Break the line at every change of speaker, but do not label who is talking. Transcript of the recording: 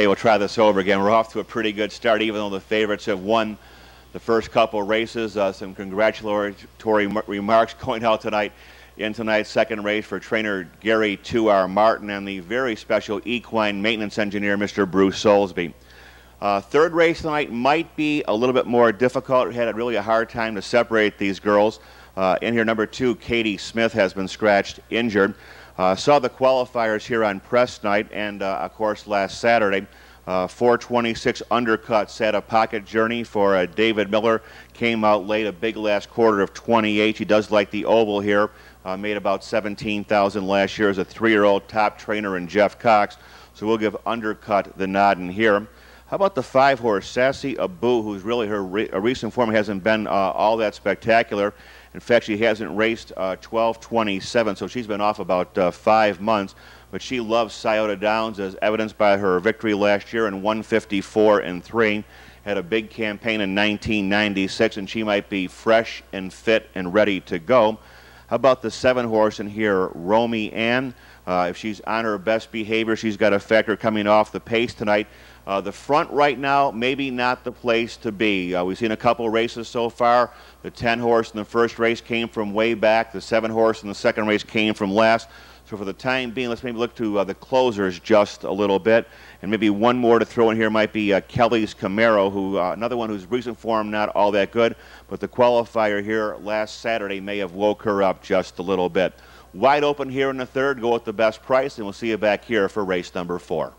Okay, we'll try this over again. We're off to a pretty good start, even though the favorites have won the first couple races. Uh, some congratulatory remarks going out tonight in tonight's second race for trainer Gary 2R Martin and the very special equine maintenance engineer, Mr. Bruce Soulsby. Uh, third race tonight might be a little bit more difficult. We had really a hard time to separate these girls. Uh, in here, number two, Katie Smith has been scratched, injured. Uh, saw the qualifiers here on press night and, uh, of course, last Saturday. Uh, 426 undercut set a pocket journey for uh, David Miller. Came out late, a big last quarter of 28. He does like the oval here. Made about 17,000 last year as a three-year-old top trainer in Jeff Cox. So we'll give undercut the nod in here. How about the five horse, Sassy Abu, who's really her re recent form hasn't been uh, all that spectacular. In fact, she hasn't raced uh, 12.27, so she's been off about uh, five months. But she loves Scioto Downs, as evidenced by her victory last year in 154 and 3. Had a big campaign in 1996, and she might be fresh and fit and ready to go. How about the seven horse in here, Romy Ann? Uh, if she's on her best behavior, she's got a factor coming off the pace tonight. Uh, the front right now, maybe not the place to be. Uh, we've seen a couple races so far. The 10 horse in the first race came from way back. The 7 horse in the second race came from last. So for the time being, let's maybe look to uh, the closers just a little bit. And maybe one more to throw in here might be uh, Kelly's Camaro, who uh, another one whose recent form not all that good. But the qualifier here last Saturday may have woke her up just a little bit. Wide open here in the third. Go with the best price, and we'll see you back here for race number four.